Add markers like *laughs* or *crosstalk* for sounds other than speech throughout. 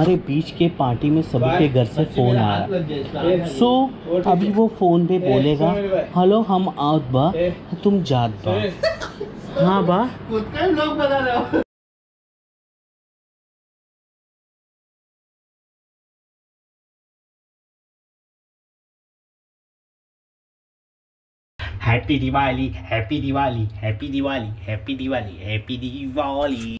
हमारे बीच के पार्टी में सभी के घर से फ़ोन आया। सो अभी वो फ़ोन पे बोलेगा हेलो हम आउट बा तुम जात बा। हाँ बा। Happy Diwali happy Diwali happy Diwali happy Diwali happy Diwali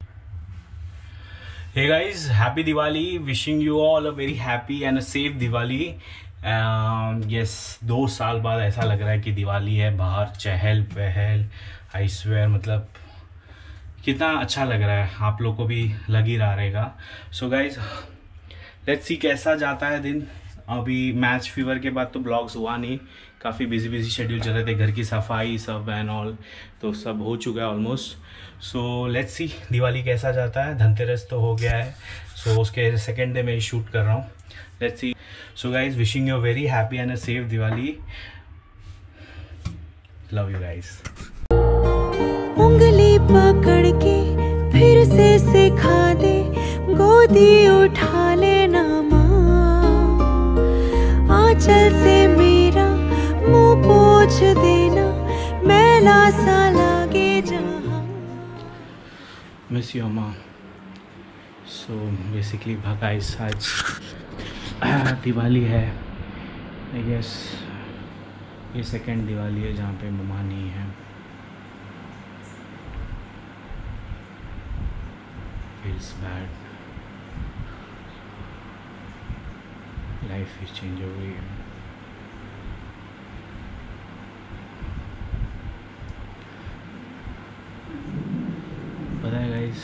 Guys, happy Diwali. Wishing you all a very happy and a safe Diwali. Um, yes, दो साल बाद ऐसा लग रहा है कि दिवाली है बाहर चहल पहल आई स्वेयर मतलब कितना अच्छा लग रहा है। आप लोग को भी लग ही रहा रहेगा। सो गाइज़ लेट्स सी कैसा जाता है दिन। अभी मैच फीवर के बाद तो ब्लॉग्स हुआ नहीं। काफ़ी बिज़ी बिज़ी शेड्यूल चल रहे थे घर की सफ़ाई सब एंड ऑल तो सब हो चुका है almost so let's see Diwali कैसा जाता है? धनतेरस तो हो गया है। सो so, उसके सेकेंड डे में शूट कर रहा हूँ। Let's see so guys wishing you very happy and a safe Diwali. Love you guys उंगली पकड़ के फिर से सिखा दे। गोदी उठा लेना माँ। से मेरा मुँह पोछ देना। मैला सा लागे जहाँ मिस यू अम्मा सो बेसिकली भगाइस आज दिवाली है आई गेस ये सेकेंड दिवाली है जहाँ पे मम्मा नहीं है। फील्स बैड लाइफ ही चेंज हो गई है पता है गाइस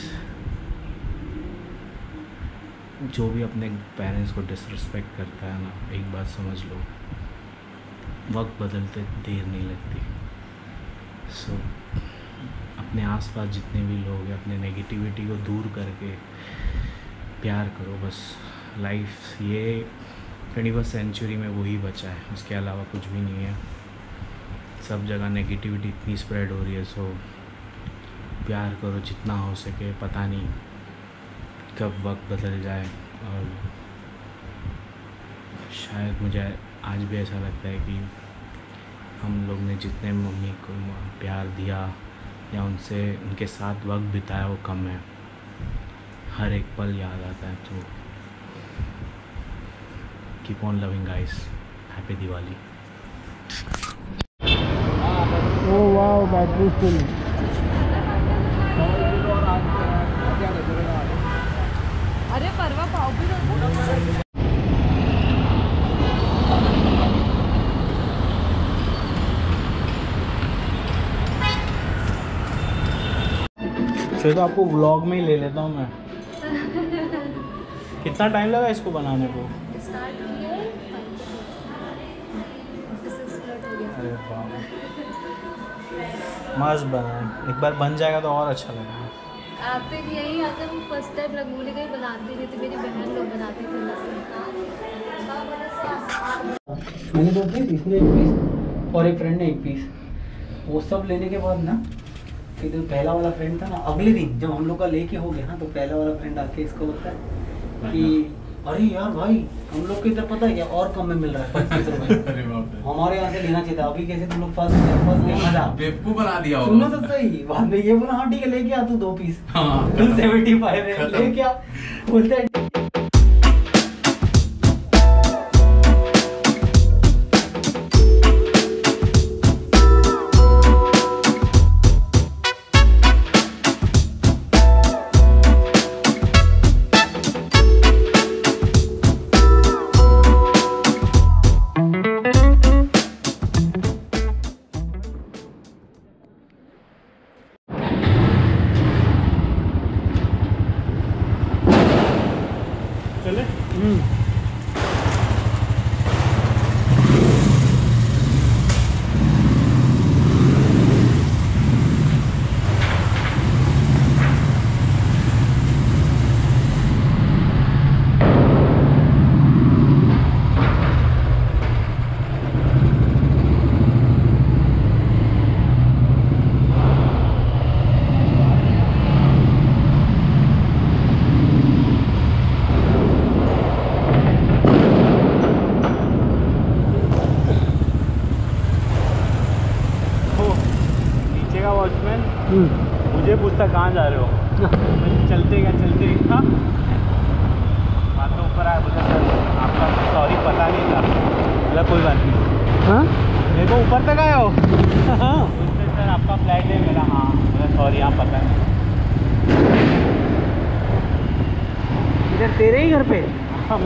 जो भी अपने पेरेंट्स को डिसरिस्पेक्ट करता है ना एक बात समझ लो वक्त बदलते देर नहीं लगती। सो so, अपने आसपास जितने भी लोग हैं अपने नेगेटिविटी को दूर करके प्यार करो बस। लाइफ ये ट्वेंटी फ़र्स्ट सेंचुरी में वही बचा है उसके अलावा कुछ भी नहीं है। सब जगह नेगेटिविटी इतनी स्प्रेड हो रही है सो प्यार करो जितना हो सके, पता नहीं कब वक्त बदल जाए और शायद मुझे आज भी ऐसा लगता है कि हम लोग ने जितने मम्मी को प्यार दिया या उनसे, उनके साथ वक्त बिताया वो कम है। हर एक पल याद आता है तो keep on loving guys happy Diwali wow battery full अरे परवा पाव भी नव्हतं फिर तो आपको व्लॉग में ही ले लेता हूँ मैं। कितना टाइम लगा इसको बनाने को? अरे मस्त बना एक बार बन जाएगा तो और अच्छा लगेगा। भी यही आकर हम फ़र्स्ट टाइम रंगोली का ही बनाती थी तो मेरी बहन लोग बनाती थी मैंने दो पीस इसने एक पीस और एक फ्रेंड ने एक पीस वो सब लेने के बाद ना फिर जो पहला वाला फ्रेंड था ना, अगले दिन जब हम लोग का लेके हो गया ना तो पहला वाला फ्रेंड आके इसको बोलता है कि अरे यार भाई हम लोग को इधर पता है क्या और कम में मिल रहा है *laughs* हमारे यहाँ से लेना चाहिए था। अभी कैसे तुम लोग फ़र्स्ट फंस गए मज़ा। बेवकूफ़ बना दिया सुनो तो सही। बाद में ये बोला हाँ ठीक है लेके आ तू दो पीस? हाँ। *laughs* सेवेंटी फाइव है लेके आ बोलते हैं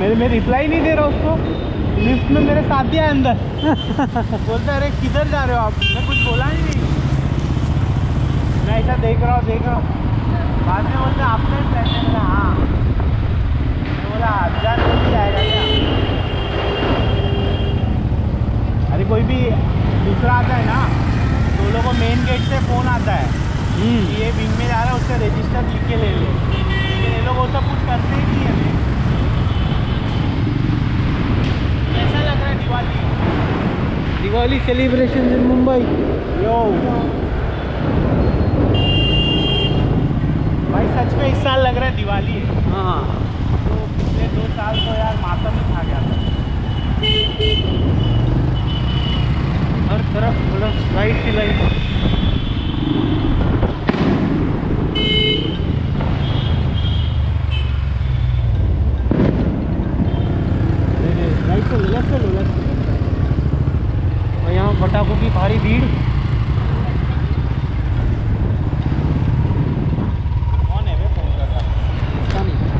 मेरे में रिप्लाई नहीं दे रहा उसको। लिफ्ट में मेरे साथी दिया अंदर। *laughs* बोलते अरे किधर जा रहे हो आप? मैं कुछ बोला ही नहीं। मैं ऐसा देख रहा हूँ देख रहा हूँ। बाद में बोलते ही फ्लैट है। बोला हज़ार क्या अरे कोई भी दूसरा आता है ना तो लोगों को मेन गेट से फ़ोन आता है। कि ये विंग में जा रहा है उसका रजिस्टर लिख के ले ले। ये लोग वो सब कुछ करते ही नहीं है हमें कैसा है Diwali celebration in Mumbai yo भाई सच में इस साल लग रहा है दिवाली है। हाँ तो पिछले दो साल तो यार मातम ही खा गया था। हर तरफ़ मतलब लाइट ही लाइट राइट से लेफ़्ट से लेफ़्ट और को की भारी भीड़ कौन है वे फ़ोन कर रहा है पता नहीं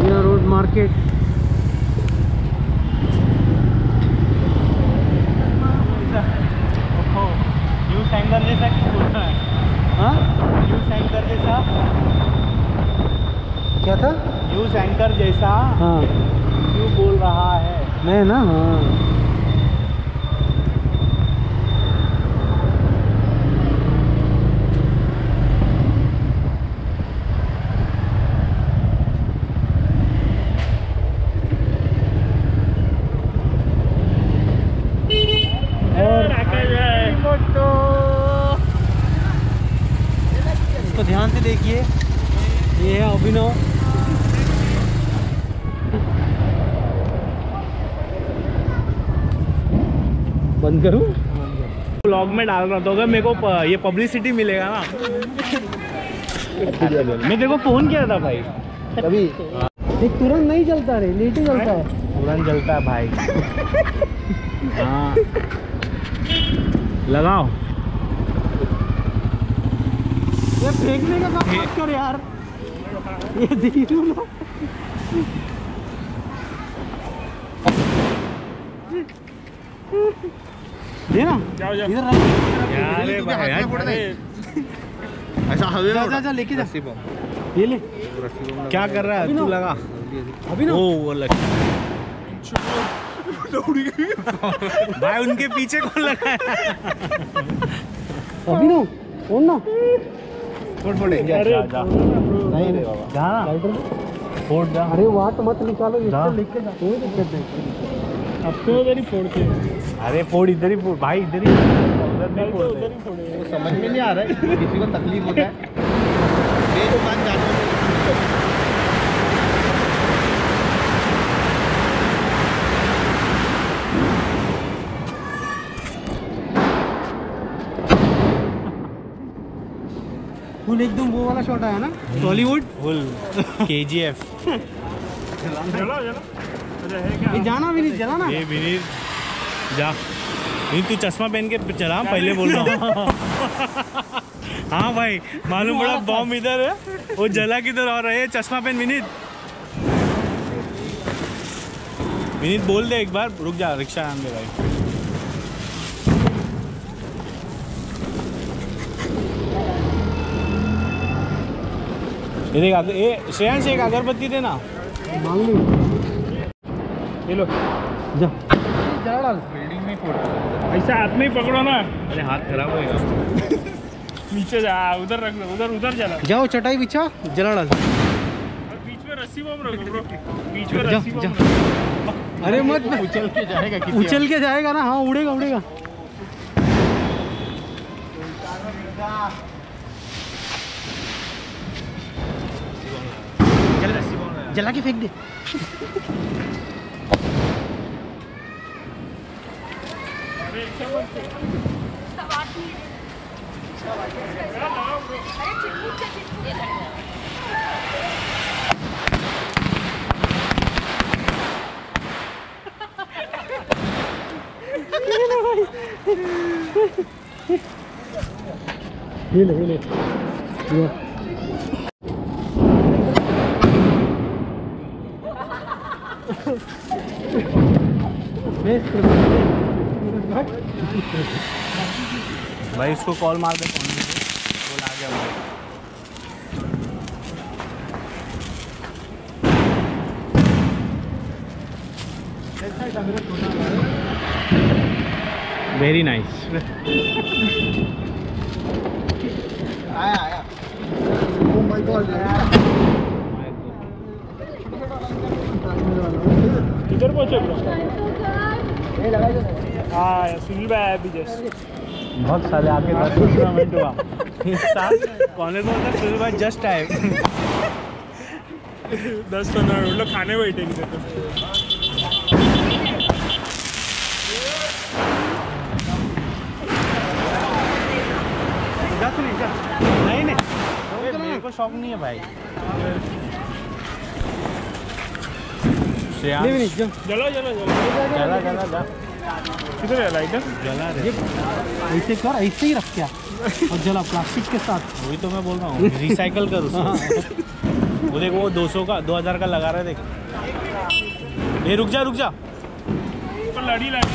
मीना रोड मार्केट ओहो न्यूज़ एंकर जैसा क्यों बोल रहा है हाँ न्यूज़ एंकर जैसा क्या था न्यूज़ एंकर जैसा हाँ क्यों बोल रहा है मैं ना हाँ इसको ध्यान से देखिए। ये है अभिनव। बंद करूँ? ब्लॉग में डाल रहा था अगर मेरे को ये पब्लिसिटी मिलेगा ना। मैं तेरे को फ़ोन किया था भाई। कभी? तुरंत नहीं चलता रे लेट ही चलता है। तुरंत जलता है भाई। हाँ। लगाओ। ये फेंकने का काम मत कर यार। ये धीरू लो दे ना इधर रख ऐसा हवे जा जा जा लेके जा। ये ले। क्या कर रहा है? तू लगा। अभी ना। ओ वो लग भाई उनके पीछे कौन लगा है? अभी ना कौन ना? जा, जा। नहीं रे बाबा। जा। ना फोड़ जा। अरे वाट मत निकालो। लिख के जा। कोई दिक्कत नहीं अब तो इधर ही फोड़ते अरे फोड़ इधर ही फोड़। भाई इधर ही उधर नहीं तो उधर फोड़ते ही फोड़े। वो समझ में नहीं आ रहा है किसी को तकलीफ़ होता है। फुल एकदम वो वाला शॉट आया ना? टॉलीवुड फुल के जी एफ़ जाना भी नहीं चला ना ये विनीत जा। विनीत तू चश्मा पहन के चला पहले बोल रहा हूँ। *laughs* हाँ भाई मालूम पड़ा बॉम्ब इधर है। वो जला किधर और है? चश्मा पहन विनीत। विनीत बोल दे एक बार रुक जा रिक्शा आन दे भाई। ये देख ये श्रेयांश एक अगरबत्ती देना मांग ली ये लो जा जला डाल बिल्डिंग में फोड़ ऐसा हाथ में ही पकड़ो ना अरे हाथ खराब होएगा नीचे जा उधर रख दो उधर उधर चला जाओ चटाई बिछा जला डाल और बीच में रस्सी बम रखो ब्रो बीच में रस्सी बम अरे मत उछल के जाएगा किसी उछल के जाएगा ना हाँ उड़ेगा उड़ेगा। जला के फेंक दे ये ले ये ले ये। बेस भाई इसको कॉल मार दे। फ़ोन बोल आ गया भाई वेरी नाइस आया आया। ओ माय गॉड इधर पहुँचे? ब्रो हाँ सुनील भाई आया भी जस्ट बहुत साले आके दस पंद्रह हुआ। कॉलेज बोलता सुनील भाई जस्ट आए? दस पंद्रह मिनट लोग खाने बैठेंगे तो। नहीं नहीं मेरे को शौक नहीं है भाई नहीं श्रेयांश। नहीं जा चलो चलो चलो चला चला किधर है लाइटर जला रे ऐसे कर ऐसे ही रख क्या? और जला प्लास्टिक के साथ। वही तो मैं बोल रहा हूँ रिसाइकल कर उसको वो देख वो 200 का 2000 का लगा रहा है देख। ये रुक जा रुक जा। उसको लड़ी लगा।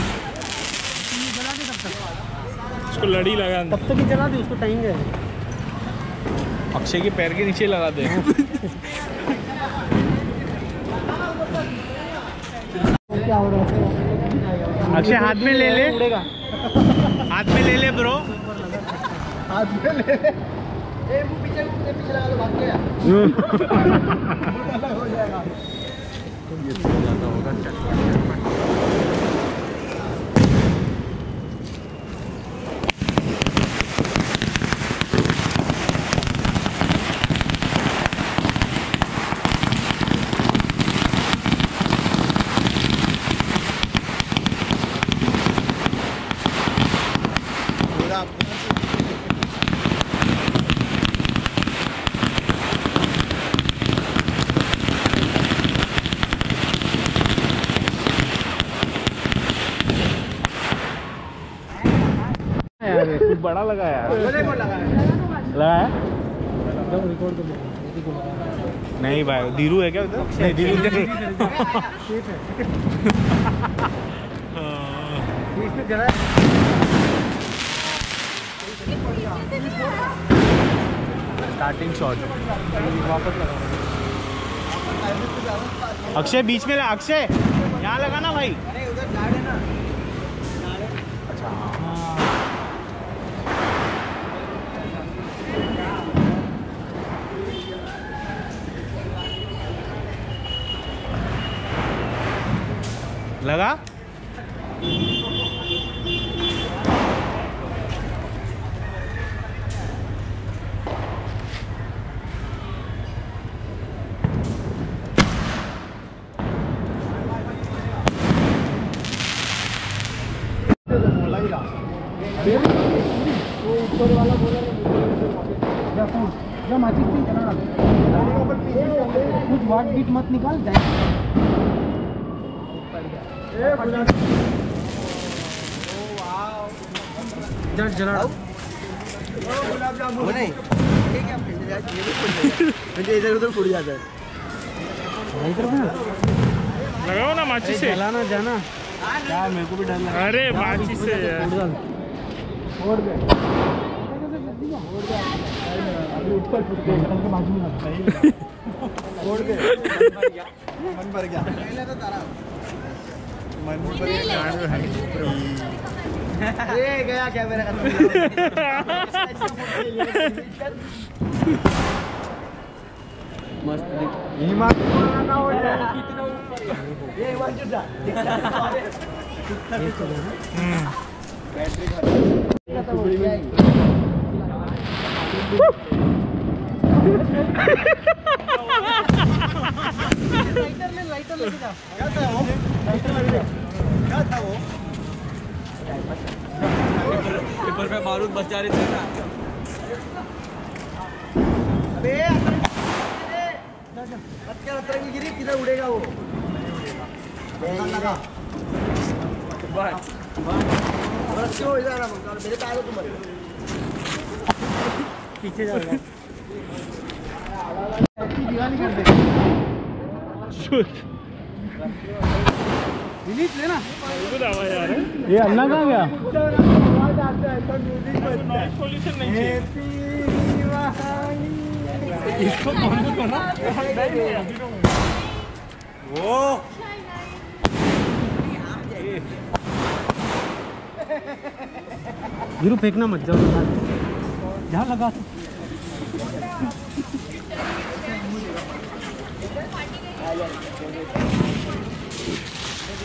उसको लड़ी लगा। तब तक ही जला दे उसको टाइम गया। अक्षय के पैर के नीचे लगा दे *laughs* क्या हो रहा है अक्षय हाथ में ले ले। हाथ में ले ले ब्रो हाथ में ले ले। ए वो पीछे पीछे *laughs* यार। ये कुछ बड़ा लगा यार लगा है? रिकॉर्ड कर लो नहीं भाई धीरू है क्या उधर? नहीं धीरू नहीं। स्टार्टिंग शॉट वापस लगा अक्षय बीच में अक्षय। यहाँ लगा ना भाई अरे उधर झाड़ है ना अच्छा हाँ लगा जा माचिस से चला कुछ वाट बीट मत निकाल जाए जट जला वो नहीं ठीक इधर उधर फुट जाता है इधर लगाओ ना माचिस से जलाना जाना यार मेरे को भी डर लगा अरे माचिस से यार छोड़ दे अभी ऊपर फुट गए बाजू में। छोड़ दे मन भर गया पहले तो तारा मन भर गया अरे गया क्या मेरा मस्त दिख ये हिमांशु था क्या था वो पेपर पे बारूद बच जा रहे थे ना अबे हत्या की गिरी किधर उड़ेगा वो मेरे पे आ तुम पीछे जाएगा दीवानी कर दे आ है ये अन्ना कहाँ गया? इसको करना वो गिरू फेंकना मत जाओ। जहाँ लगा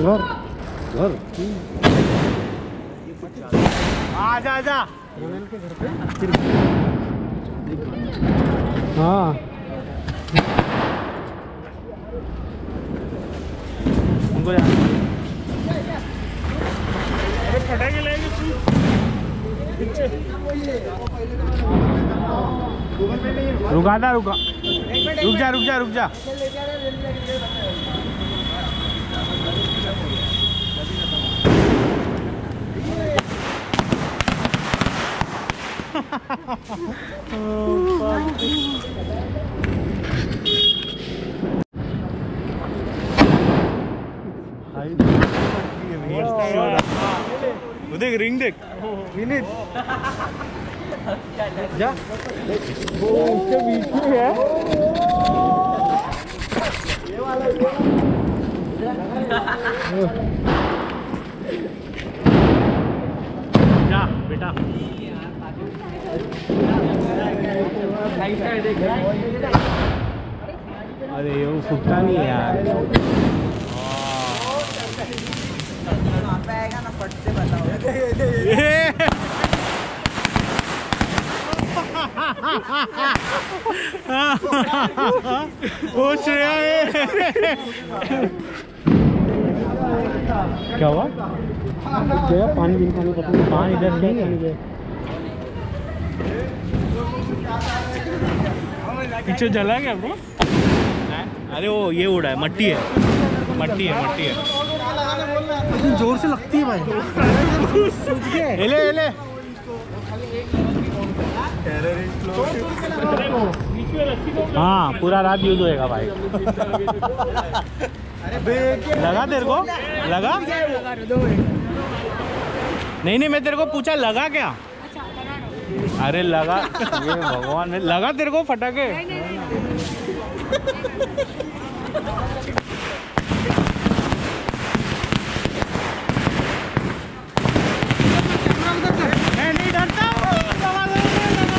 घर घर? आजा आजा। के घर पे हाँ उनको अरे फटाके लेंगे तू रुका था रुका। रुक जा रुक जा रुक जा। देख रिंग देख। विनीत वो उसके बीच में है जा बेटा। अरे वो फुटता नहीं यार। ओ श्रेया है क्या हुआ? क्या पानी भी पानी पता नहीं पानी इधर नहीं है। पीछे जला क्या ब्रो अरे वो ये उड़ा है मट्टी है। मट्टी है मट्टी है। ज़ोर से लगती है भाई। *laughs* ले ले ले। नीचे हाँ पूरा रात यूज़ होएगा भाई लगा तेरे को लगा नहीं नहीं मैं तेरे को पूछा लगा क्या अरे लगा ये भगवान में लगा तेरे को फटाके मैं नहीं डरता हूँ, लगा दो, लगा।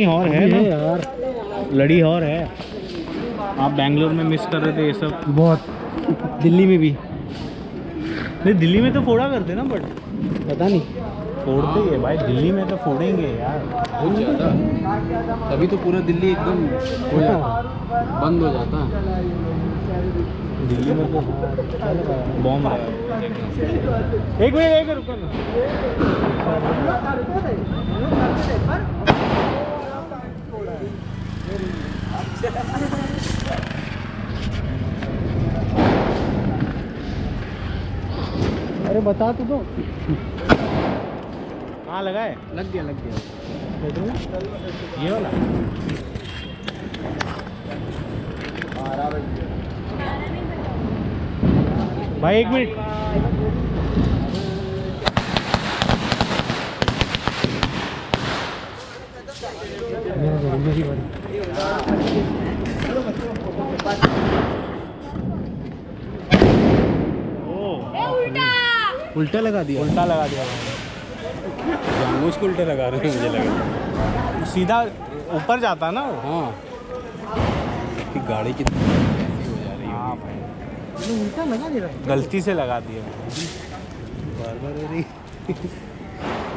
नहीं और है ना? यार। लड़ी और है। आप बैंगलोर में मिस कर रहे थे ये सब? बहुत। दिल्ली में भी। नहीं दिल्ली में तो फोड़ा करते ना बट पता नहीं। फोड़ते ही है भाई दिल्ली में तो फोड़ेंगे यार। बहुत ज़्यादा। तभी तो पूरा दिल्ली एकदम हो। जाता बंद हो जाता। दिल्ली में तो बॉम्ब है। एक मिनट एक रुको ना। अरे बता तू तो कहाँ लगा लग गया लग गया। ये वाला? भाई एक मिनट। मेरा मेरी बारी उल्टा लगा दिया? उल्टा लगा दिया। जानबूझ के उल्टे लगा रहे हैं मुझे लगा। सीधा ऊपर जाता ना हाँ। गाड़ी की ऐसी हो जा रही हाँ भाई। उल्टा लगा दे रहा गलती से लगा दिया। बार बार हो रही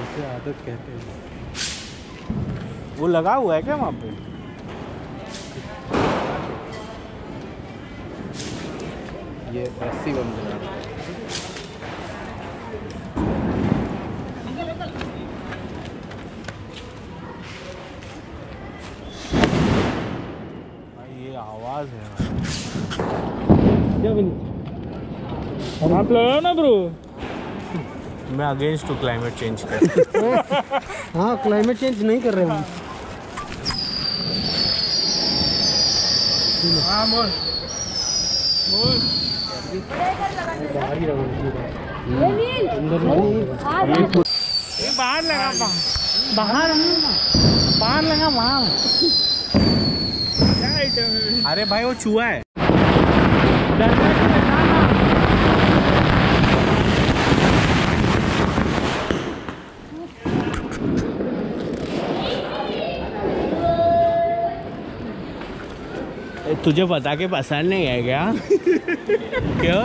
उसे आदत कहते हैं। वो लगा हुआ है क्या वहाँ पे? ये रस्सी बंद करा रहा है। भाई ये आवाज़ है भाई। क्या बनी आप लगाओ ना ब्रो मैं अगेंस्ट टू क्लाइमेट चेंज कर। *laughs* हाँ क्लाइमेट चेंज नहीं कर रहे हम। हाँ बोल। बोल। बाहर ही रहो बाहर लगा बाहर बाहर लगा वहाँ। क्या आइटम है? अरे भाई वो चूहा है। तुझे बता के पसंद नहीं है क्या? क्यों?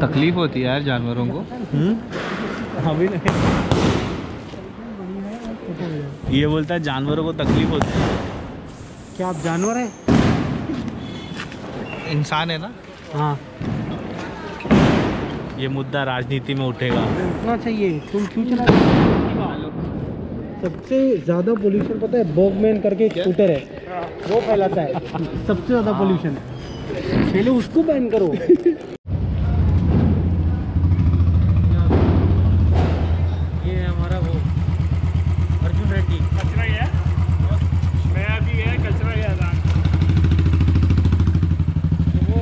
तकलीफ़ होती है यार जानवरों को। हम्म? अभी नहीं। ये बोलता है जानवरों को तकलीफ़ होती है। क्या आप जानवर हैं? इंसान है ना? हाँ। ये मुद्दा राजनीति में उठेगा। उठना चाहिए तुम क्यों चला सबसे ज़्यादा पोल्यूशन पता है बॉगमैन करके स्कूटर है। वो फैलाता है। सबसे ज़्यादा पोल्यूशन है। पहले उसको बैन करो ये है हमारा वो अर्जुन रेड्डी कचरा गया मैं अभी गया कचरा गया था वो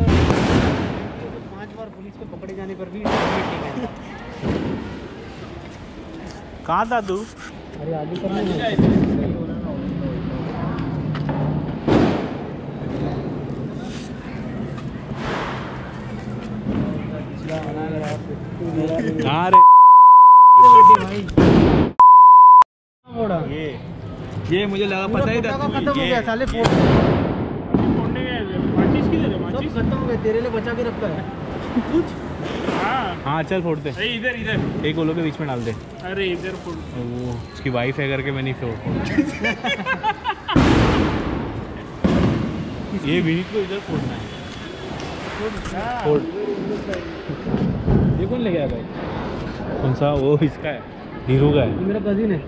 पाँच बार पुलिस के पकड़े जाने पर भी नहीं है था तू अरे आगे करना है हाँ रे। ये ये मुझे लगा पता ही था खत्म हो गया साले है माचिस? खत्म हो गए तेरे लिए बचा के रखा है। हाँ हाँ। चल फोड़ते अरे इधर इधर। एक ओलो के बीच में डाल दे। अरे इधर फोड़ वो उसकी वाइफ है करके मैं नहीं फोड़ ये विनीत को इधर फोड़ना है। फोड़। ये कौन ले गया भाई? कौन सा? वो इसका है। हीरो का है। मेरा कजिन है।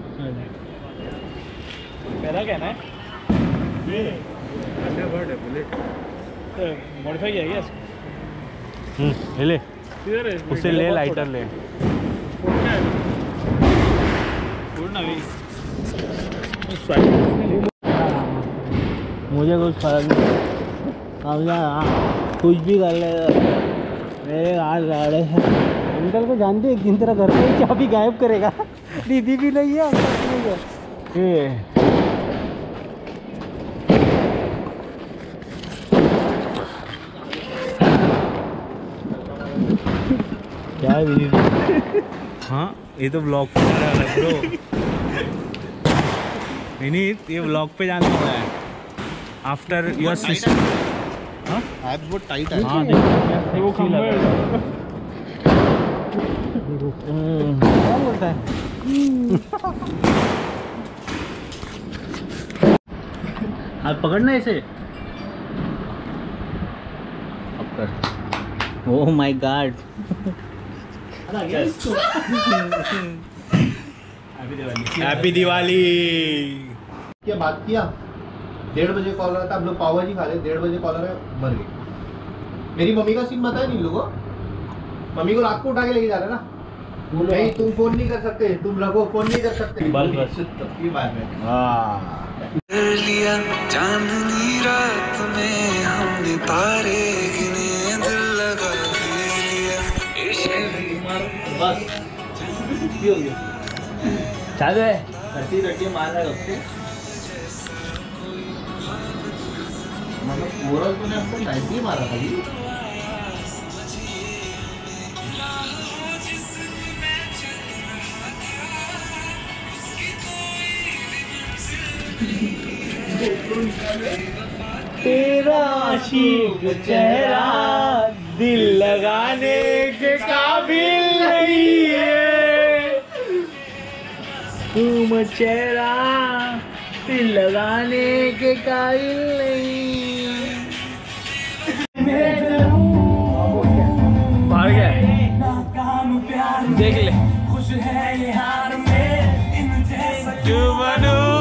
पहला कहना है मॉडिफाई किया क्या हम्म ले है उससे ले लाइटर ले। मुझे कुछ फ़र्क नहीं समझा कुछ भी कर ले। मेरे हाथ गाड़े हैं। अंकल को जानते हैं, एक दिन तेरा घर पे ही चाबी गायब करेगा। *laughs* दीदी भी नहीं है अंकल भी नहीं है। ये क्या है हाँ ये तो ब्लॉग पे जाने वाला है ब्रो विनीत ये ब्लॉग पे जाने वाला है. आफ्टर योर सिस्टर एब्स बहुत टाइट है? हाँ देखो वो खंभा है। क्या बोलता है? हाथ पकड़ना इसे? अब कर। Oh my God happy Diwali क्या बात किया? डेढ़ बजे कॉल आया था हम लोग पाव भाजी खा रहे डेढ़ बजे कॉल आया मर गए। मेरी मम्मी का सीन बताया नहीं लोगों मम्मी को रात को उठा के लेके जा रहे ना? नहीं तुम फ़ोन नहीं कर सकते तुम रखो फ़ोन नहीं कर सकते। बस, बस। तब की बात है। हाँ। कर लिया चांदनी रात में हमने तारे बस। हो गया चालू है रट्टी रट्टी मार रहा है उससे मतलब ओवरऑल तूने आपको नाइन्टी मारा था जी तेरा आशिक चेहरा दिल लगाने के काबिल। घूम चेहरा फिर लगाने के काबिल नहीं। देख ले। खुश है यार मैं इन जैसा क्यों बनूं।